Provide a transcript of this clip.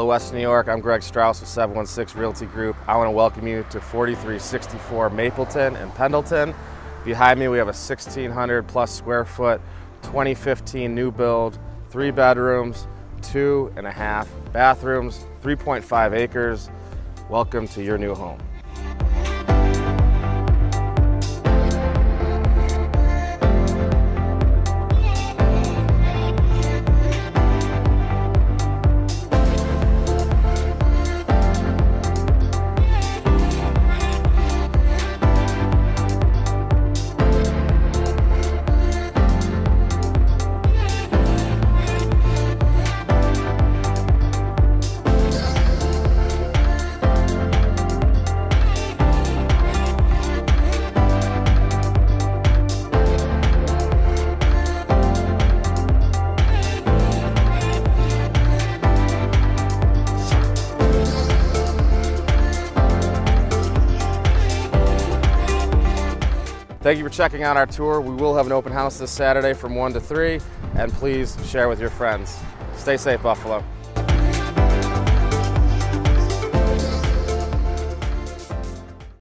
Hello, West New York. I'm Greg Strauss with 716 Realty Group. I want to welcome you to 4364 Mapleton in Pendleton. Behind me, we have a 1,600 plus square foot 2015 new build, three bedrooms, two and a half bathrooms, 3.5 acres. Welcome to your new home. Thank you for checking out our tour. We will have an open house this Saturday from 1 to 3, and please share with your friends. Stay safe, Buffalo.